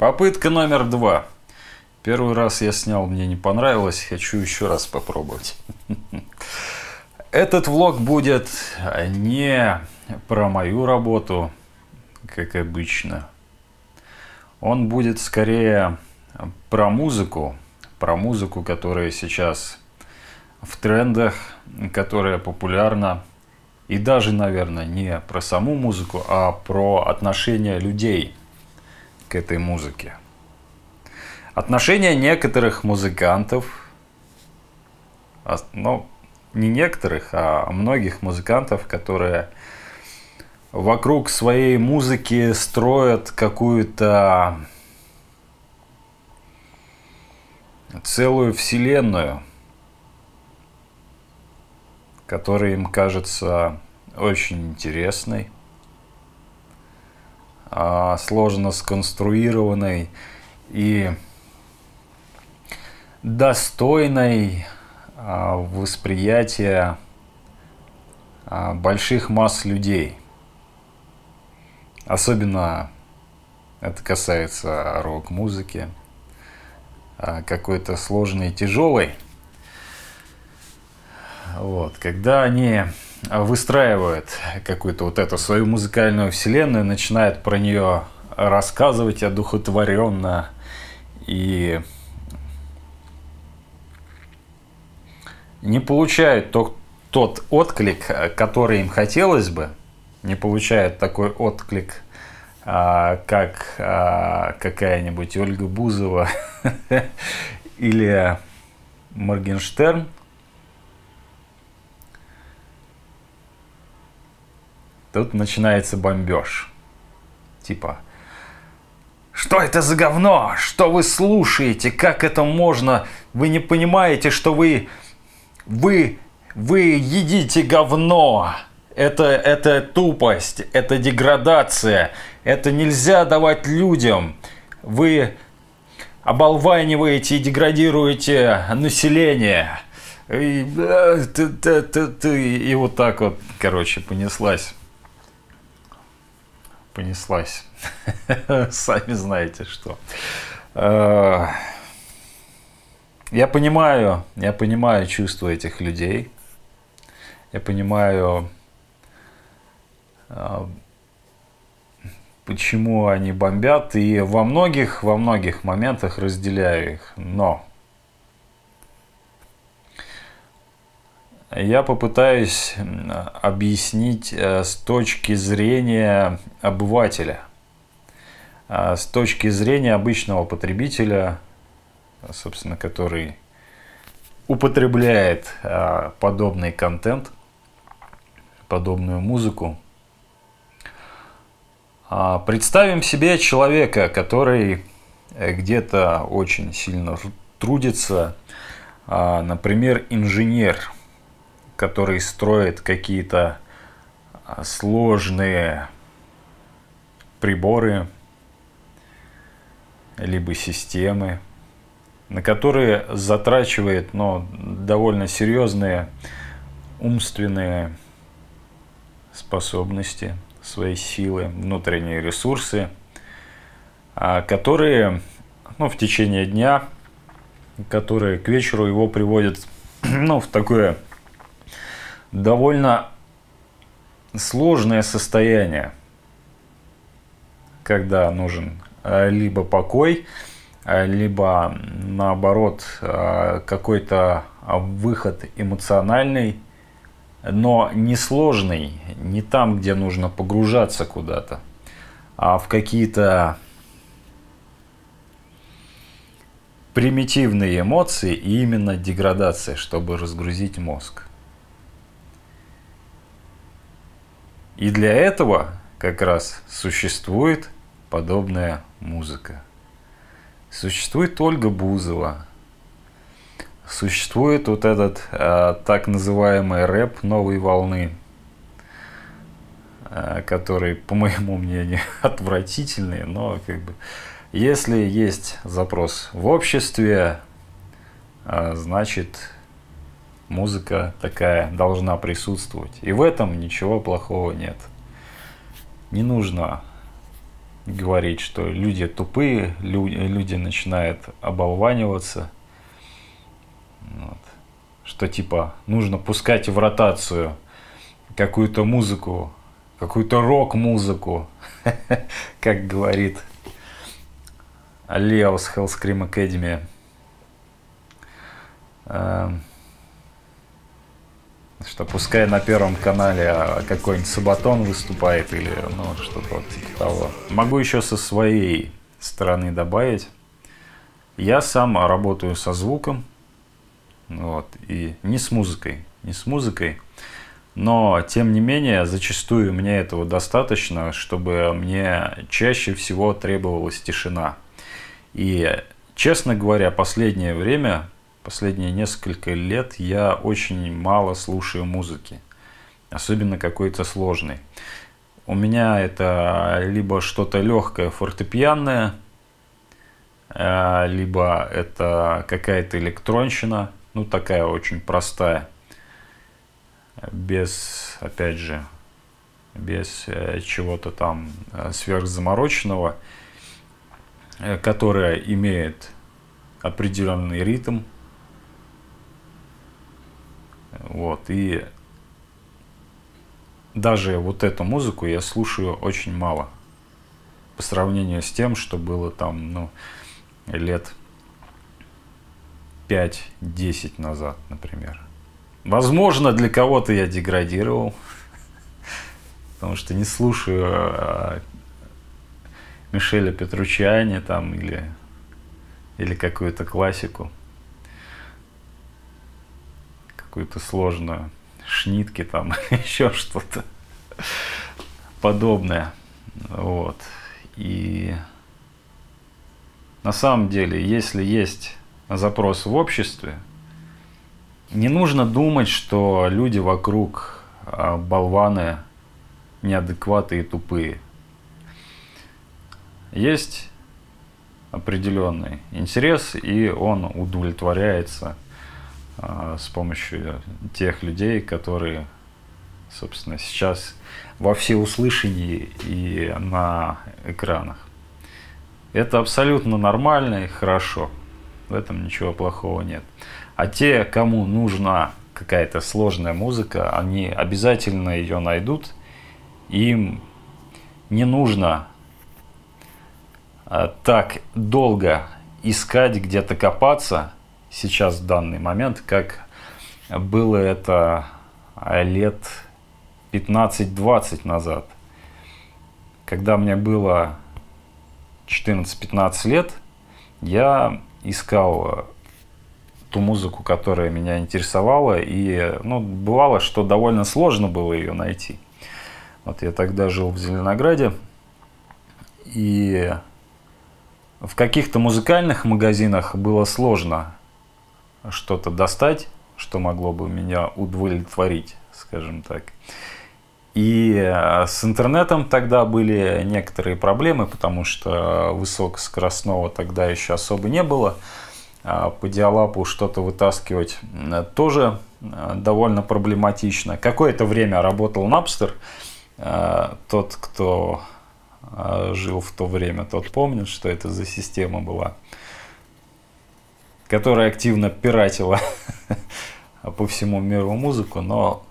Попытка номер два. Первый раз я снял, мне не понравилось, хочу еще раз попробовать. Этот влог будет не про мою работу, как обычно. Он будет скорее про музыку, про музыку, которая сейчас в трендах, которая популярна. И даже, наверное, не про саму музыку, а про отношение людей к этой музыке. Отношение некоторых музыкантов, ну, не некоторых, а многих музыкантов, которые вокруг своей музыки строят какую-то целую вселенную, которая им кажется очень интересной, а, сложно сконструированной и достойной а, восприятия а, больших масс людей. Особенно это касается рок-музыки, а, какой-то сложной тяжелой. Вот, когда они выстраивают какую-то вот эту свою музыкальную вселенную, начинают про нее рассказывать одухотворенно. И не получают тот, тот отклик, э, который им хотелось бы, не получают такой отклик, а, как а, какая-нибудь Ольга Бузова или Моргенштерн, тут начинается бомбеж. Типа, что это за говно? Что вы слушаете? Как это можно? Вы не понимаете, что вы вы, вы едите говно. Это, это тупость, это деградация. Это нельзя давать людям. Вы оболваниваете и деградируете население. И, и вот так вот, короче, понеслась. Понеслась. Сами знаете что. А, я понимаю, я понимаю чувства этих людей. Я понимаю, а, почему они бомбят, и во многих, во многих моментах разделяю их. Но я попытаюсь объяснить э, с точки зрения обывателя, а, с точки зрения обычного потребителя – собственно, который употребляет а, подобный контент, подобную музыку. А, представим себе человека, который э, где-то очень сильно трудится, а, например, инженер, который строит какие-то сложные приборы, либо системы, на которые затрачивает но довольно серьезные умственные способности, свои силы, внутренние ресурсы, а, которые ну, в течение дня, которые к вечеру его приводят ну, в такое довольно сложное состояние, когда нужен а, либо покой, Э, либо наоборот э, какой-то выход эмоциональный, но не сложный, не там, где нужно погружаться куда-то, а в какие-то примитивные эмоции и именно деградация, чтобы разгрузить мозг. И для этого как раз существует подобная музыка. Существует Ольга Бузова. Существует вот этот э, так называемый рэп новой волны, э, который, по моему мнению, отвратительный, но как бы если есть запрос в обществе, э, значит музыка такая должна присутствовать. И в этом ничего плохого нет. Не нужно говорить, что люди тупые, люди начинают оболваниваться. Вот. Что типа нужно пускать в ротацию какую-то музыку, какую-то рок-музыку, как говорит Лео с Hellscream Academy. Что пускай на Первом канале какой-нибудь Сабатон выступает или ну, что-то вот типа того. Могу еще со своей стороны добавить. Я сам работаю со звуком, вот, и не с музыкой, не с музыкой, но тем не менее зачастую мне этого достаточно, чтобы мне чаще всего требовалась тишина. И, честно говоря, последнее время последние несколько лет я очень мало слушаю музыки, особенно какой-то сложной. У меня это либо что-то легкое фортепианное, э, либо это какая-то электронщина, ну такая очень простая, без, опять же, без э, чего-то там э, сверхзамороченного, которая имеет определенный ритм, вот, и даже вот эту музыку я слушаю очень мало. По сравнению с тем, что было там, ну, лет 5-10 назад, например. Возможно, для кого-то я деградировал, потому что не слушаю а, Мишеля Петручиани там или, или какую-то классику какую-то сложную, шнитки там, еще что-то подобное. Вот. И на самом деле, если есть запрос в обществе, не нужно думать, что люди вокруг а, болваны, неадекваты и тупые. Есть определенный интерес, и он удовлетворяется с помощью тех людей, которые, собственно, сейчас во всеуслышании и на экранах. Это абсолютно нормально и хорошо. В этом ничего плохого нет. А те, кому нужна какая-то сложная музыка, они обязательно ее найдут. Им не нужно а, так долго искать, где-то копаться – сейчас в данный момент, как было это лет 15-20 назад. Когда мне было 14-15 лет, я искал ту музыку, которая меня интересовала, и ну, бывало, что довольно сложно было ее найти. Вот я тогда жил в Зеленограде, и в каких-то музыкальных магазинах было сложно что-то достать, что могло бы меня удовлетворить, скажем так. И э, с интернетом тогда были некоторые проблемы, потому что высокоскоростного тогда еще особо не было. А по диалапу что-то вытаскивать тоже э, довольно проблематично. Какое-то время работал Napster. Э, тот, кто жил в то время, тот помнит, что это за система была которая активно пиратила по всему миру музыку, но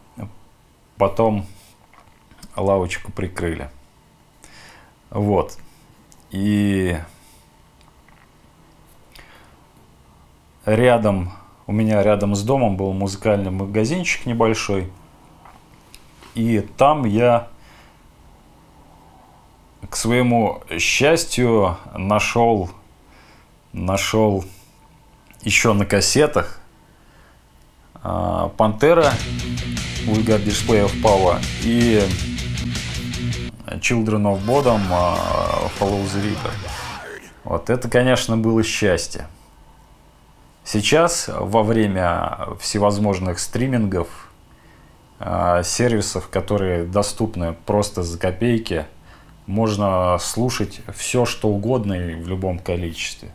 потом лавочку прикрыли. Вот. И рядом, у меня рядом с домом был музыкальный магазинчик небольшой. И там я к своему счастью нашел нашел еще на кассетах. А, Пантера, We Got Display of Power и Children of Bodom, а, Follow the Reaper. Вот это, конечно, было счастье. Сейчас, во время всевозможных стримингов, а, сервисов, которые доступны просто за копейки, можно слушать все, что угодно и в любом количестве.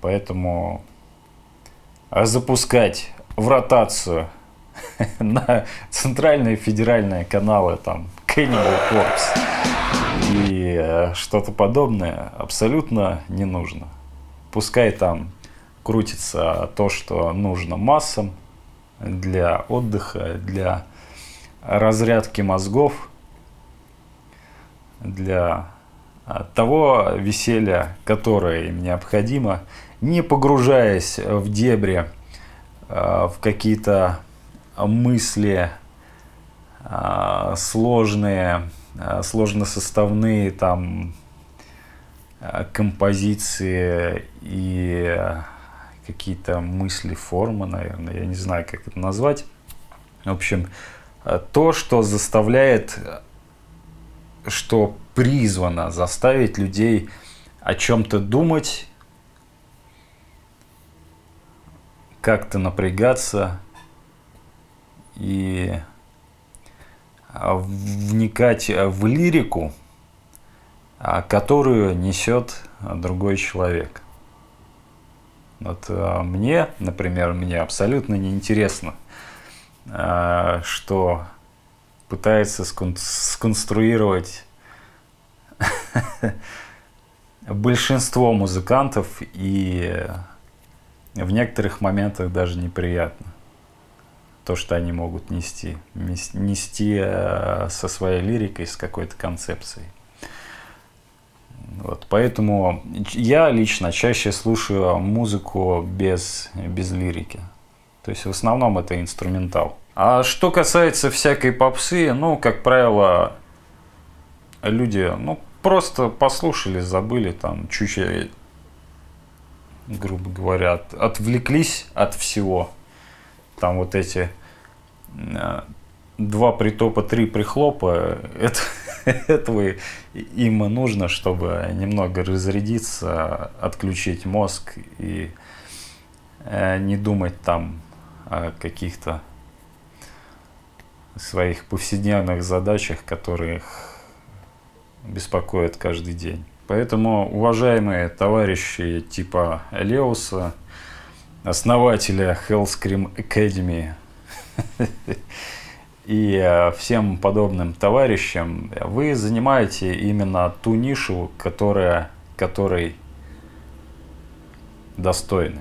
Поэтому запускать в ротацию на центральные федеральные каналы там Cannibal Corpse и или что-то подобное абсолютно не нужно. Пускай там крутится то, что нужно массам для отдыха, для разрядки мозгов, для того веселья, которое им необходимо, не погружаясь в дебри, э, в какие-то мысли э, сложные, э, сложносоставные там композиции и какие-то мысли формы, наверное, я не знаю, как это назвать. В общем, то, что заставляет, что призвано заставить людей о чем-то думать, как-то напрягаться и вникать в лирику, которую несет другой человек. Вот а, мне, например, мне абсолютно неинтересно, а, что пытается сконструировать большинство музыкантов и в некоторых моментах даже неприятно то, что они могут нести, нести э, со своей лирикой, с какой-то концепцией. Вот, поэтому я лично чаще слушаю музыку без, без лирики. То есть в основном это инструментал. А что касается всякой попсы, ну, как правило, люди, ну, просто послушали, забыли, там, чуть, грубо говоря, отвлеклись от всего. Там вот эти э, два притопа, три прихлопа, это, этого им нужно, чтобы немного разрядиться, отключить мозг и э, не думать там о каких-то своих повседневных задачах, которых беспокоит каждый день. Поэтому, уважаемые товарищи типа Леуса, основателя Hellscream Academy и э, всем подобным товарищам, вы занимаете именно ту нишу, которая, которой достойны,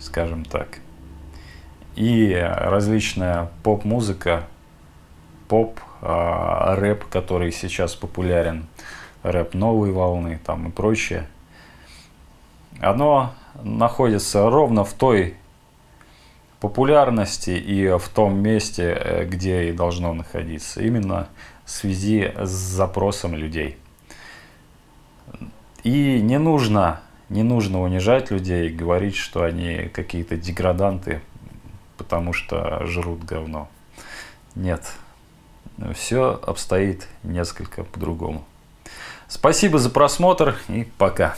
скажем так. И различная поп-музыка, поп, а, рэп, который сейчас популярен, рэп новой волны там и прочее, оно находится ровно в той популярности и в том месте, э, где и должно находиться, именно в связи с запросом людей. И не нужно, не нужно унижать людей, говорить, что они какие-то деграданты, потому что жрут говно. Нет, все обстоит несколько по-другому. Спасибо за просмотр и пока.